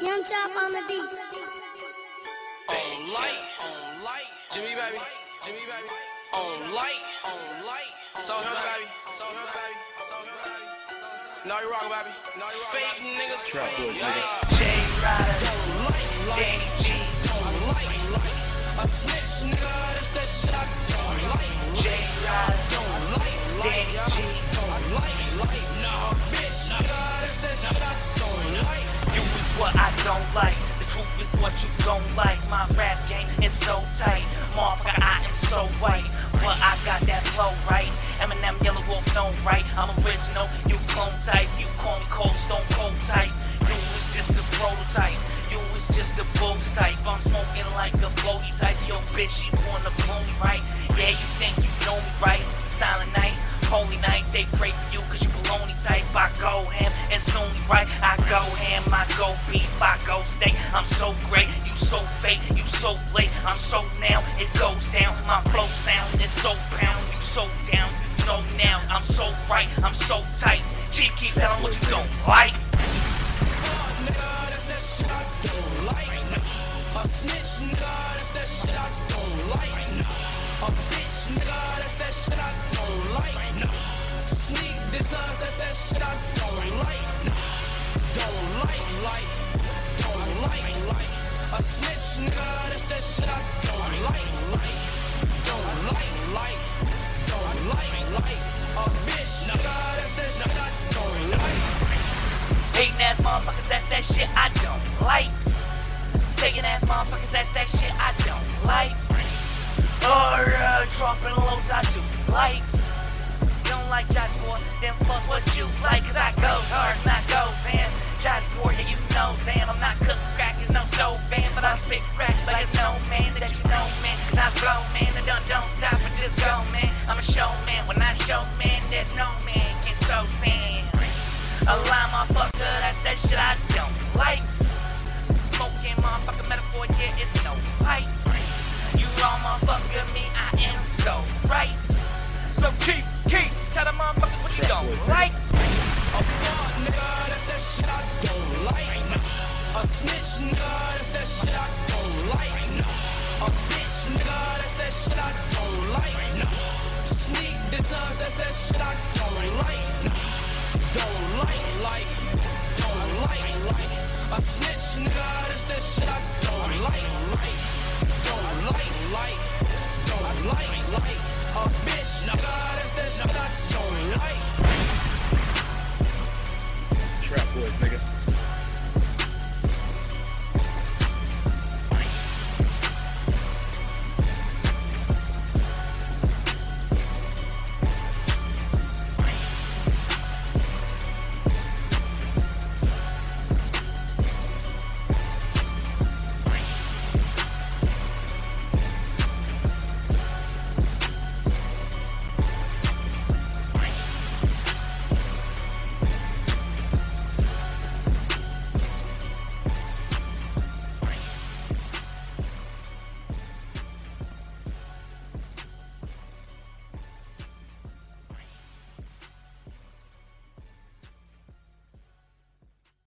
Young Chop on the beat. On light, on light, Jimmy baby, Jimmy baby. On light, on light, Sauce baby, Sauce baby, Sauce baby. Now you rock, baby. Now you rock, Fake niggas, Trap boys, yeah. nigga. J Rider, Don't like, like, Danny G, don't like, like. A snitch, nigga, that's that shit I don't like. J Rider, Don't like, like, Danny. G. Don't like, like. Nah, bitch, nigga, that's that shit I don't like. What I don't like. The truth is what you don't like. My rap game is so tight. Motherfucker, I am so white. But I got that flow right. Eminem, Yelawolf, no right. I'm original, you clone type. You call me cold, stone cold type. You was just a prototype. You was just a bogus type. I'm smoking like a bogey type. Yo, bitch, you wanna blow right? Yeah, you think you know me right? Silent night, holy night. They pray for you cause you baloney type. I go ham and soon right. I go ham, I go beef, I go steak. I'm so great, you so fake, you so late. I'm so now, it goes down. My flow sound is so pound, you so down. You know now, I'm so right, I'm so tight. Chief, Keef telling what you don't like. Fuck, nigga, that's that shit I don't like. A snitch, nigga, that's that shit I don't like. A bitch, nigga, that's that shit I don't like. Sneak snitch, nigga, that's that dropping loads, I do like. Don't like Josh Poor, then fuck what you like. Cause I go hard and I go Sam. Josh Poor, yeah, you know Sam. I'm not cooking crack, no dope fan. But I spit crack like a no man that you know, man. Not flow, man, that don't, don't stop and just go, man. I'm a showman when I show, man, that no man can so Sam. A lie, motherfucker, that's don't like. A fuck nigga, that's that shit I don't like. A snitch nigga, that's that shit I don't like. A bitch nigga, that's that shit I don't like. Sneak designs, that's that shit I don't like. Don't like, like, don't like, like. A snitch nigga, that's that shit I don't like, like.